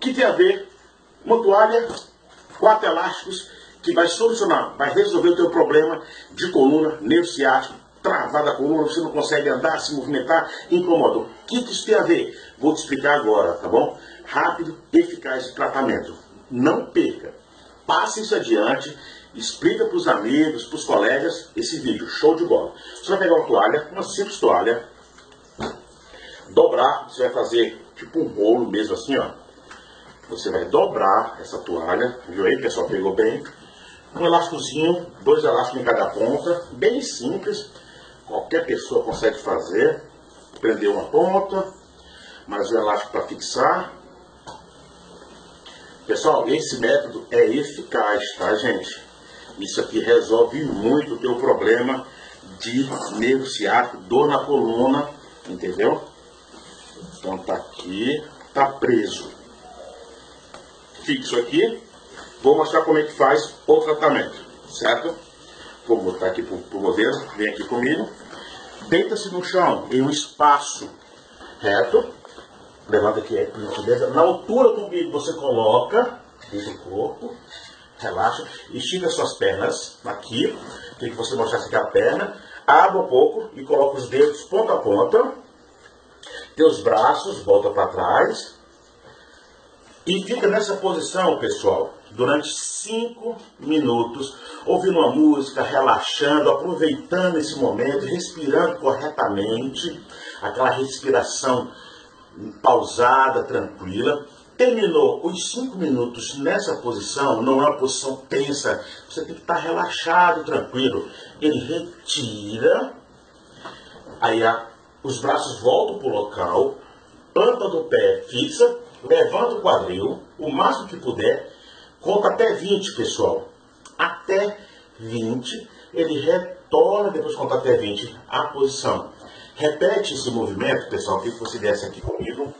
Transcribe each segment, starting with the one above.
que tem a ver uma toalha, quatro elásticos, que vai solucionar, vai resolver o teu problema de coluna, nervo ciático, travada a coluna, você não consegue andar, se movimentar, incomoda. O que, que isso tem a ver? Vou te explicar agora, tá bom? Rápido, eficaz de tratamento. Não perca. Passe isso adiante, explica para os amigos, para os colegas esse vídeo. Show de bola. Você vai pegar uma toalha, uma simples toalha, dobrar, você vai fazer tipo um bolo mesmo assim, ó. Você vai dobrar essa toalha, viu aí, pessoal? Pegou bem. Um elásticozinho, dois elásticos em cada ponta, bem simples. Qualquer pessoa consegue fazer. Prender uma ponta, mais um elástico para fixar. Pessoal, esse método é eficaz, tá, gente? Isso aqui resolve muito o teu problema de nervo ciático, dor na coluna, entendeu? Então tá aqui, tá preso. Fixo aqui. Vou mostrar como é que faz o tratamento, certo? Vou botar aqui pro, pro modelo, vem aqui comigo. Deita-se no chão, em um espaço reto. Levanta aqui, na altura do umbigo você coloca, deixa o corpo, relaxa, estica suas pernas aqui, queria que você mostrasse aqui a perna, abre um pouco e coloca os dedos ponta a ponta, teus braços, volta para trás, e fica nessa posição, pessoal, durante 5 minutos, ouvindo uma música, relaxando, aproveitando esse momento, respirando corretamente, aquela respiração pausada, tranquila. Terminou os 5 minutos nessa posição, não é uma posição tensa, você tem que estar relaxado, tranquilo. Ele retira, aí a, os braços voltam para o local, planta do pé fixa, levanta o quadril, o máximo que puder, conta até 20, pessoal. Até 20, ele retorna, depois de contar até 20, a posição. Repete esse movimento, pessoal, que você desce aqui comigo.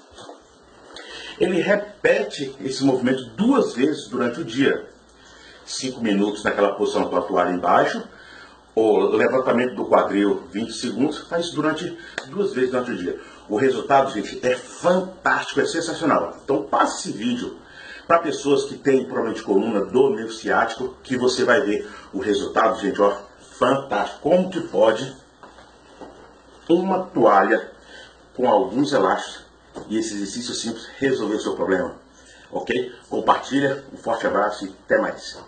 Ele repete esse movimento duas vezes durante o dia. 5 minutos naquela posição com a toalha embaixo, o levantamento do quadril 20 segundos, faz durante duas vezes durante o dia. O resultado, gente, é fantástico, é sensacional. Então passe esse vídeo para pessoas que têm problema de coluna, dor nervo ciático, que você vai ver o resultado, gente, ó, fantástico. Como que pode uma toalha com alguns elásticos e esse exercício simples resolver o seu problema? Ok? Compartilha, um forte abraço e até mais.